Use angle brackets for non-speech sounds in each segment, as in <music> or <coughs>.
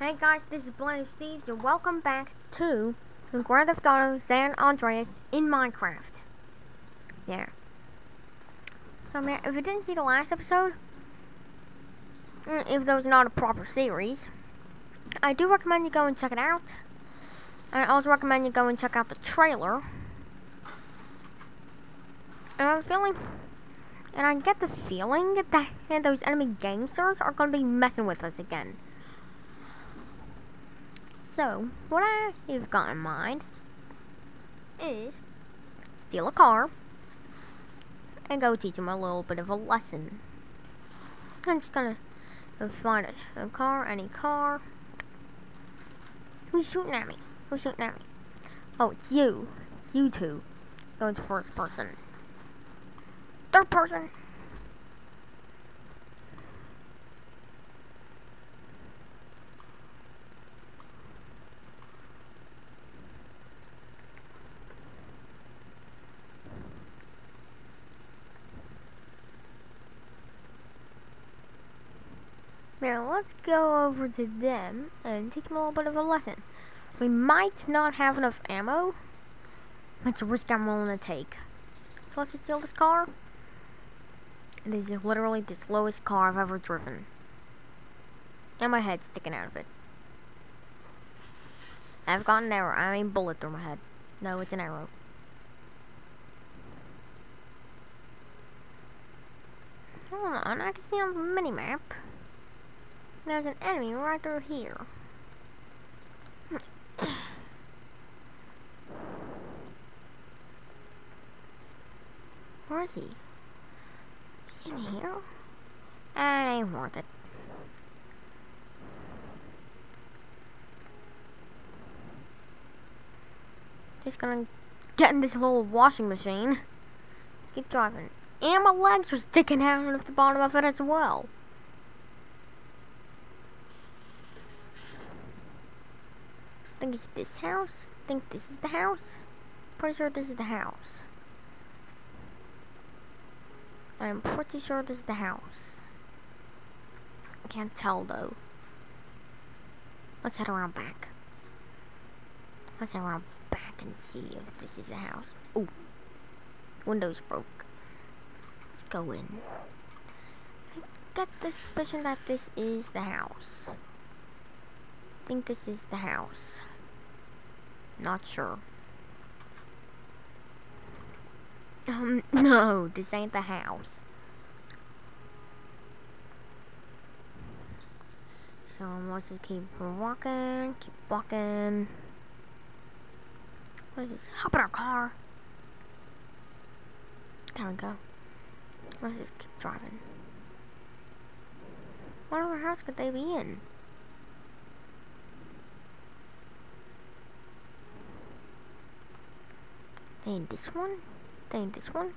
Hey guys, this is Blade of Steves, and welcome back to the Grand Theft Auto San Andreas in Minecraft. Yeah. So, man, if you didn't see the last episode, if there was not a proper series, I do recommend you go and check it out. I also recommend you go and check out the trailer. And I was feeling, and I get the feeling that those enemy gangsters are going to be messing with us again. So, what I have got in mind is steal a car and go teach him a little bit of a lesson. I'm just gonna find a, a car, any car. Who's shooting at me? Who's shooting at me? Oh, it's you. You two. Go into first person. Third person. Now let's go over to them and teach them a little bit of a lesson. We might not have enough ammo. That's a risk I'm willing to take. So let's just steal this car. It is literally the slowest car I've ever driven. And my head's sticking out of it. I've got an arrow. I mean bullet through my head. No, it's an arrow. Hold on, I can see on the mini-map. There's an enemy right through here. Where is he? In here? That ain't worth it. Just gonna get in this little washing machine. Let's keep driving. And my legs are sticking out of the bottom of it as well. Think it's this house. think this is the house. Pretty sure this is the house. I'm pretty sure this is the house. I can't tell though. Let's head around back. Let's head around back and see if this is the house. Oh, windows broke. Let's go in. I get the suspicion that this is the house. I think this is the house. Not sure. Um, <laughs> no, this ain't the house. So let's just keep walking, keep walking. Let's just hop in our car. There we go. Let's just keep driving. What other house could they be in? Then this one. Then this one.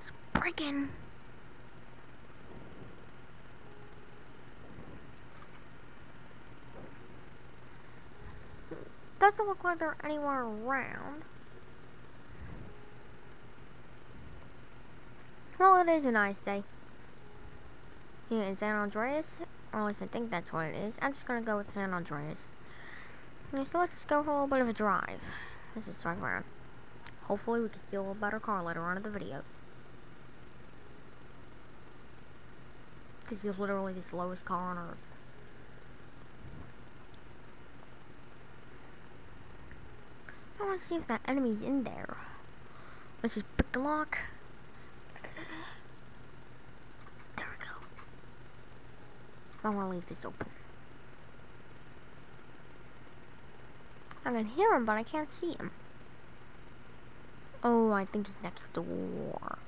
It's breaking. Doesn't look like they're anywhere around. Well, it is a nice day. Here in San Andreas, I think that's what it is. I'm just gonna go with San Andreas. Okay, so let's go for a little bit of a drive. Let's just drive around. Hopefully we can steal a better car later on in the video. This is literally the slowest car on earth. I want to see if that enemy's in there. Let's just pick the lock. I want to leave this open. I can hear him, but I can't see him. Oh, I think he's next door.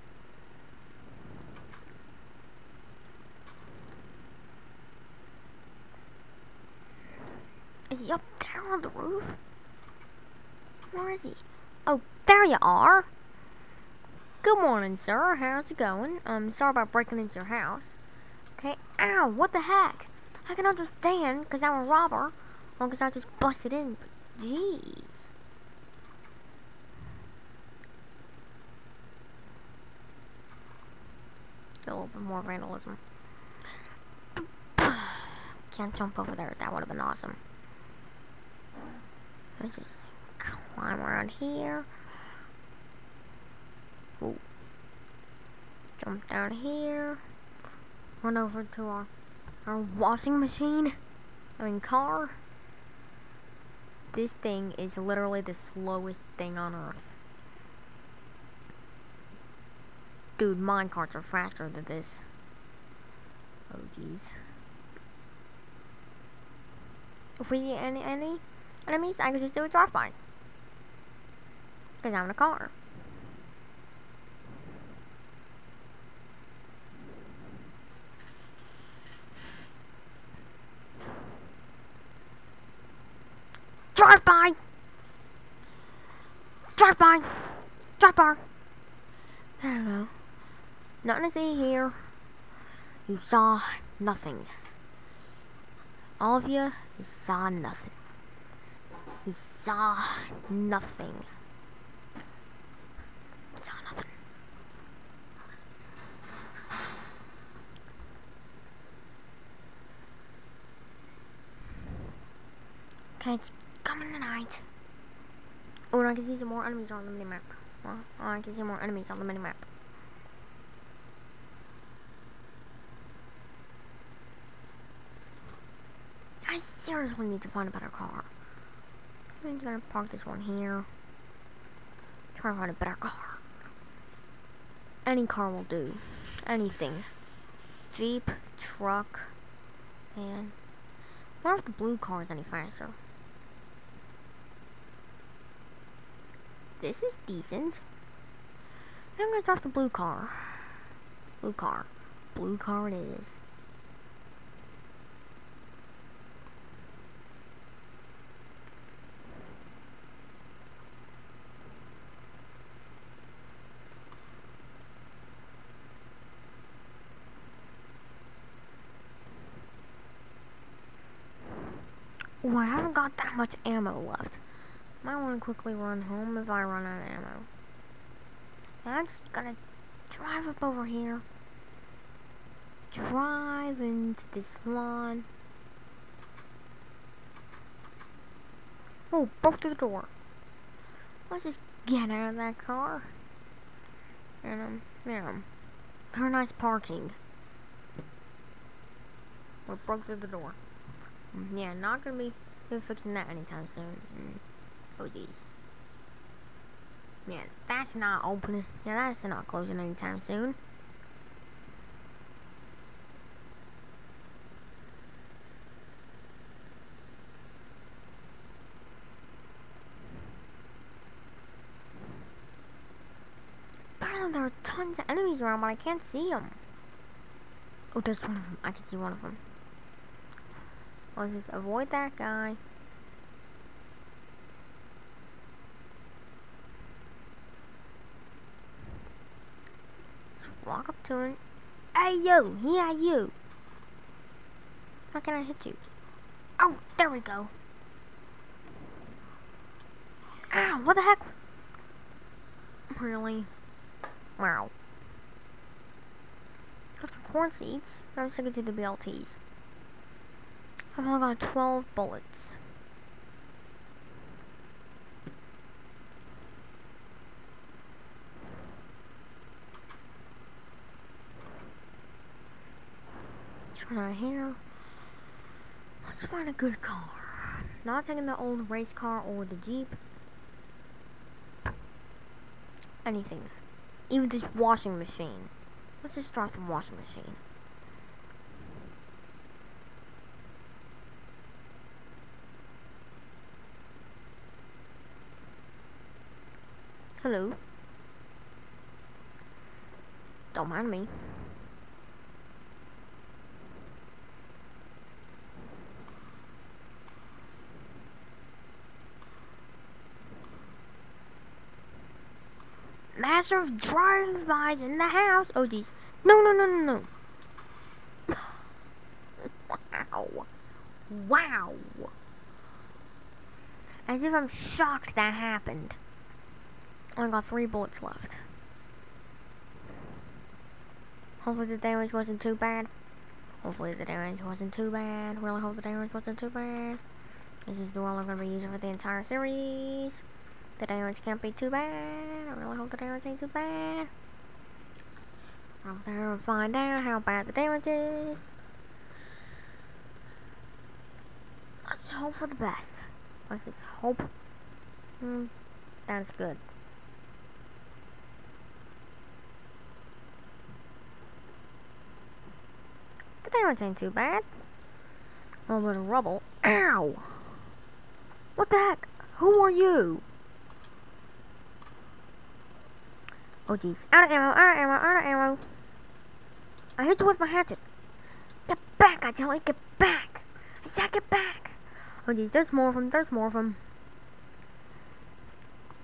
Is he up there on the roof? Where is he? Oh, there you are. Good morning, sir. How's it going? I'm um, sorry about breaking into your house. Okay, ow, what the heck? I can understand, because I'm a robber, or because I just busted in, but jeez. A little bit more vandalism. <coughs> Can't jump over there. That would have been awesome. Let's just climb around here. Ooh. Jump down here. Run over to our our washing machine. I mean car. This thing is literally the slowest thing on earth. Dude, mine carts are faster than this. Oh jeez. If we see any any enemies, I can just do a drive by. Cause I'm in a car. Drive by! Drive by! Drive by! There we go. Nothing to see here. You saw nothing. All of you, you saw nothing. You saw nothing. Saw nothing. Coming tonight. Oh, I can see some more enemies on the minimap. Oh, I can see more enemies on the minimap. I seriously need to find a better car. I'm gonna park this one here. Try to find a better car. Any car will do. Anything. Jeep, truck, and I wonder if the blue car is any faster. This is decent. I'm gonna drop the blue car. Blue car. Blue car it is. Oh, I haven't got that much ammo left. Might want to quickly run home if I run out of ammo. I'm just gonna drive up over here. Drive into this lawn. Oh, broke through the door. Let's just get out of that car. And, um, yeah. Very nice parking. We broke through the door. Mm, Yeah, not gonna be fixing that anytime soon. Jeez. Yeah, that's not opening. Yeah, that's not closing anytime soon. Apparently there are tons of enemies around, but I can't see them. Oh, there's one of them. I can see one of them. Let's just avoid that guy. Just him. Hey, you! Yeah, you! How can I hit you? Oh, there we go. Ow, what the heck? Really? Wow. Some corn seeds. I'm sticking to the BLTs. I've only got 12 bullets. Out here. Let's find a good car. Not taking the old race car or the Jeep. Anything. Even this washing machine. Let's just start the washing machine. Hello. Don't mind me. Of drive-bys in the house. Oh, geez. No, no, no, no, no. wow. Wow. As if I'm shocked that happened. I got three bullets left. Hopefully the damage wasn't too bad. Hopefully the damage wasn't too bad. Really hope the damage wasn't too bad. This is the one I'm going to be using for the entire series. The damage can't be too bad. I really hope the damage ain't too bad. I'll there and find out how bad the damage is. Let's hope for the best. Let's just hope. Hmm, that's good. The damage ain't too bad. A little bit of rubble. Ow! What the heck? Who are you? Oh jeez. Out of ammo, out of ammo, out of ammo. I hit you with my hatchet. Get back, I tell you, get back. I said get back. Oh jeez, there's more of them, there's more of them.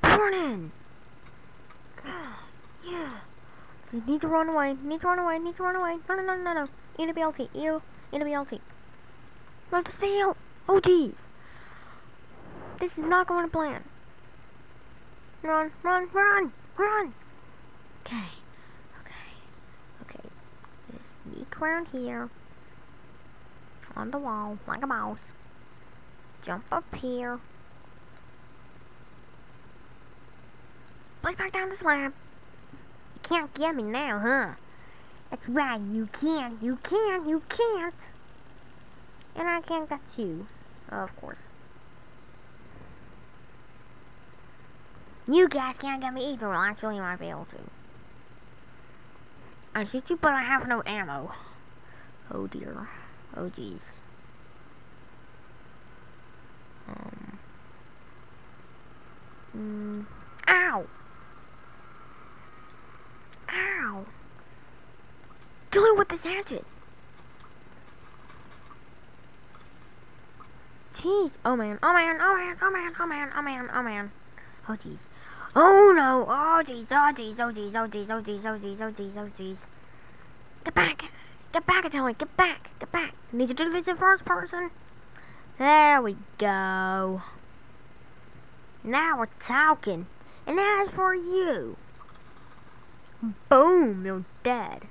Burn in. <sighs> Yeah. Need to run away, need to run away, need to run away. No, no, no, no, no. Eat a BLT, eat eat a BLT. Not steal. Oh jeez. This is not going to plan. Run, run, run, run. Okay, okay, okay. Just sneak around here. On the wall, like a mouse. Jump up here. Place back down the slab. You can't get me now, huh? That's right, you can't, you can't, you can't. And I can't get you. Oh, of course. You guys can't get me either. Well, actually, you might be able to. I shoot you, but I have no ammo. Oh dear. Oh jeez. Um. Mm. Ow! Ow! Kill him with this hatchet! Jeez. Oh man. Oh man. Oh man. Oh man. Oh man. Oh man. Oh man. Oh jeez. Oh no! Oh jeez! Oh jeez! Oh jeez! Oh jeez! Oh jeez! Oh jeez! Oh jeez! Oh jeez! Get back! Get back! I tell you! Get back! Get back! Need to do this in first person. There we go. Now we're talking. And as for you, boom! You're dead.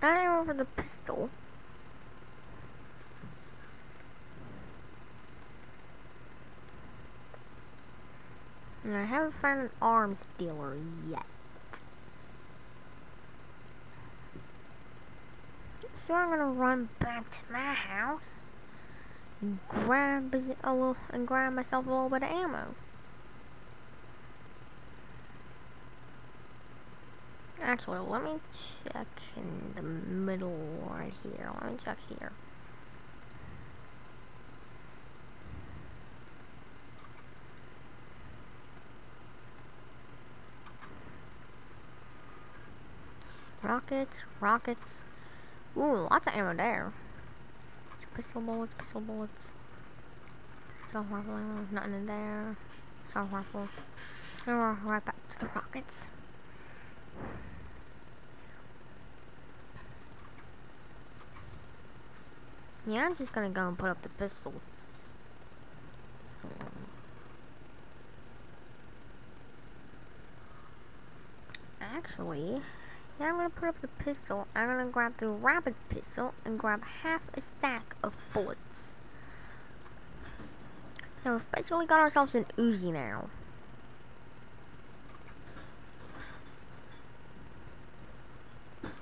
I over the pistol. And I haven't found an arms dealer yet. So I'm gonna run back to my house and grab a little and grab myself a little bit of ammo. Actually, let me check in the middle right here. Let me check here. Rockets, rockets. Ooh, lots of ammo there. Pistol bullets, pistol bullets. Assault rifle ammo, nothing in there. Assault rifle. And we're right back to the rockets. Yeah, I'm just gonna go and put up the pistol. Actually, now I'm gonna put up the pistol. I'm gonna grab the rabbit pistol and grab half a stack of bullets. So we've basically got ourselves an Uzi now.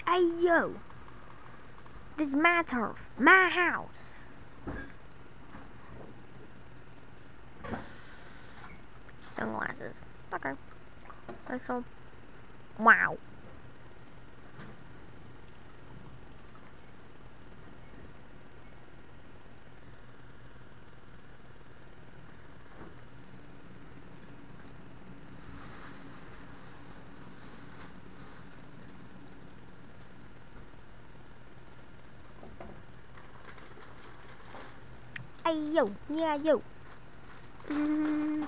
Hey yo! This is my turf, my house. Sunglasses. Okay. That's so. Wow. Hey, yo, yeah, yo. Mm,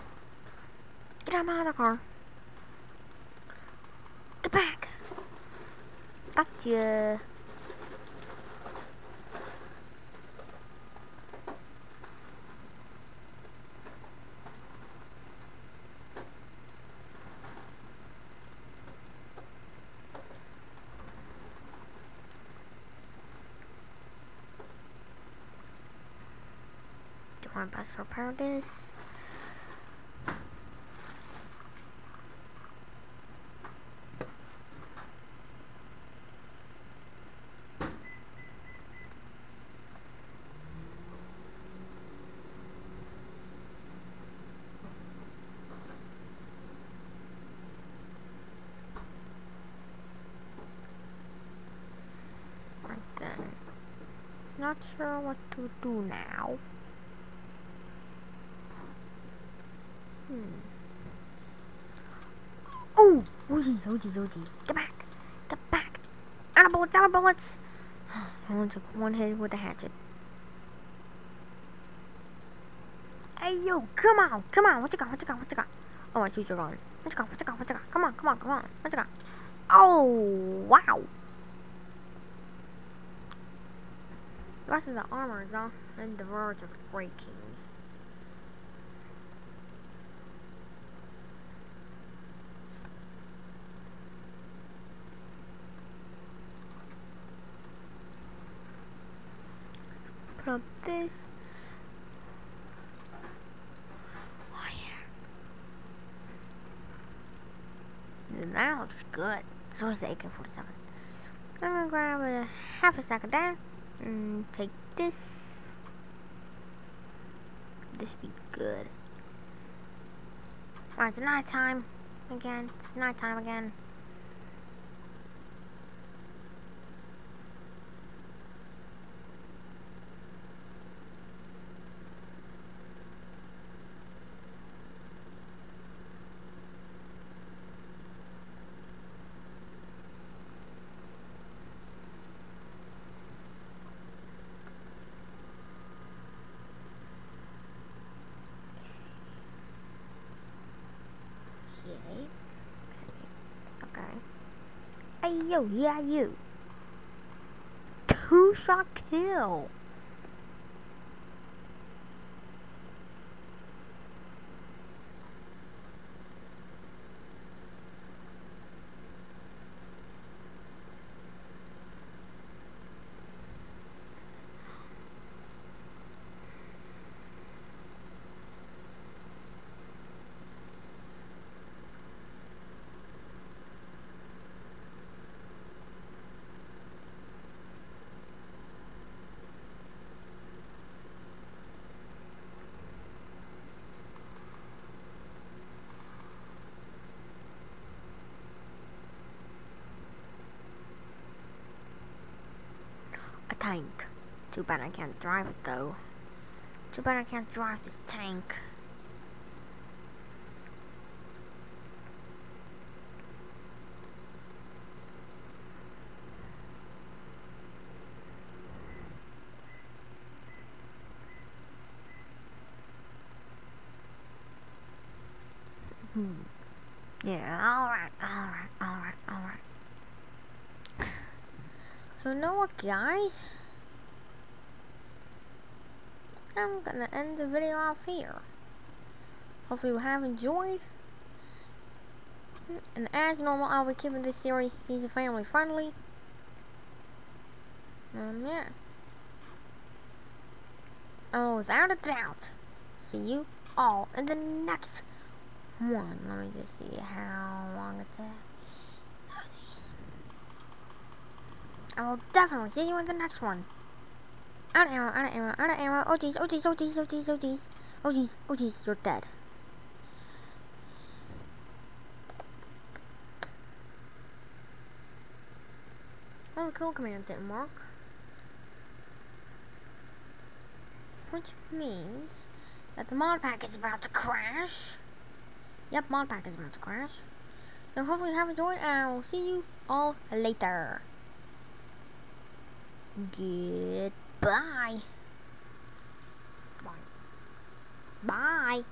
get out of the car. Get back. Gotcha. Repair this. then. Not sure what to do now. Hmm. Oh! Oh jeez. Get back! Get back! Out of bullets, out of bullets! Only took one hit with the hatchet. Hey yo, come on, come on, what you got, what you got, what you got? Oh, I shoot your gun. What you got, what you got, what you got? Come on, come on, come on, what you got? Oh, wow! The rest of the armor is on the verge of breaking. Up this. Oh yeah. That looks good. So is the AK-47. I'm gonna grab a half a stack of that and take this. This should be good. Alright, it's night time again. It's night time again. Okay. Okay. Hey, yo, yeah, you. Two shot kill. Tank. Too bad I can't drive it though. Too bad I can't drive this tank. Hmm. Yeah, alright, alright, alright, alright. So you know what guys? I'm gonna end the video off here. Hopefully you have enjoyed. And as normal, I'll be keeping this series easy family friendly. Um, yeah. Oh, without a doubt, see you all in the next one. Let me just see how long it's at. I will definitely see you in the next one. Out of ammo, out of ammo, out of ammo. Oh jeez, oh jeez, oh jeez, oh jeez, oh jeez. Oh jeez, oh jeez, you're dead. Well, the kill command didn't work. Which means that the mod pack is about to crash. Yep, mod pack is about to crash. So hopefully you have enjoyed and I will see you all later. Goodbye. Bye. Bye.